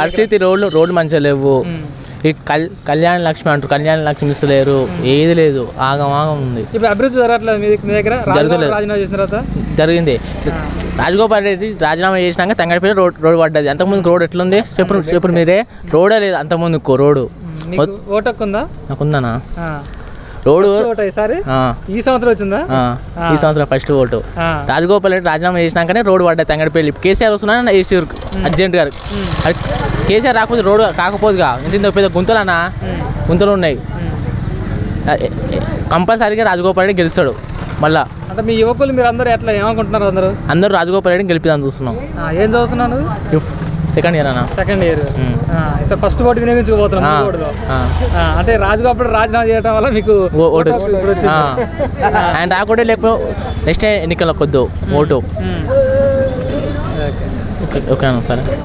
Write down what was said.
పరిస్థితి రోడ్లు రోడ్లు మంచిగా లేవు. ఈ కల్ కళ్యాణ లక్ష్మి అంటారు. కళ్యాణ లక్ష్మి ఇస్తలేరు ఏది లేదు. ఆగం ఆగం ఉంది. ఇప్పుడు అభివృద్ధి జరగట్లేదు మీ దగ్గర? జరగలేదు. రాజీనామా చేసిన తర్వాత? జరిగింది. రాజగోపాల్ రెడ్డి రాజీనామా చేసినాక తంగడిపల్లి రోడ్ రోడ్ పడ్డది. అంతకుముందు రోడ్ ఎట్లుంది? చెప్పు చెప్పు మీరే. రోడే లేదు అంతకుముందుకు రోడ్డు మీకు ఓటు హక్కు ఉందా? నాకుందనా. రోడ్డు ఈ సంవత్సరం వచ్చిందా? ఈ సంవత్సరం ఫస్ట్ ఓటు. రాజగోపాల్ రెడ్డి రాజీనామా చేసినాకనే రోడ్డు పడ్డది తంగడిపల్లి. కేసీఆర్ వస్తున్నా వేసారు అర్జెంట్ గారు. కేసీఆర్ రాకపోతే రోడ్డు కాకపోదుగా ఇంత ఇంత పెద్ద గుంతలు అన్న గుంతలు ఉన్నాయి. కంపల్సరీగా రాజగోపాల్ రెడ్డి గెలుస్తాడు. మళ్ళా. అంటే మీ యువకులు మీరు అందరూ ఎట్లా ఏమనుకుంటున్నారు అందరూ? అందరూ రాజగోపాల్ రెడ్డిని గెలిపిదాన్ని చూస్తున్నాం. ఆ, ఏం చదువుతున్నాను? సెకండ్ ఇయర్ అన్న. సెకండ్ ఇయర్ ఫస్ట్ ఓటు వినియోగించుకోబోతున్నాం ఆ, మూడు ఓటులో. ఆ. ఆ, అంటే రాజుగారు రాజీనామా చేయడం వల్ల మీకు ఓ- ఓటు ఇప్పుడు వచ్చింది. ఆ. ఆయన రాకుంటే లేకపోతే నెక్స్ట్ ఎన్నికల కొద్దు ఓటు. ఓకే ఓకే అన్న సరే.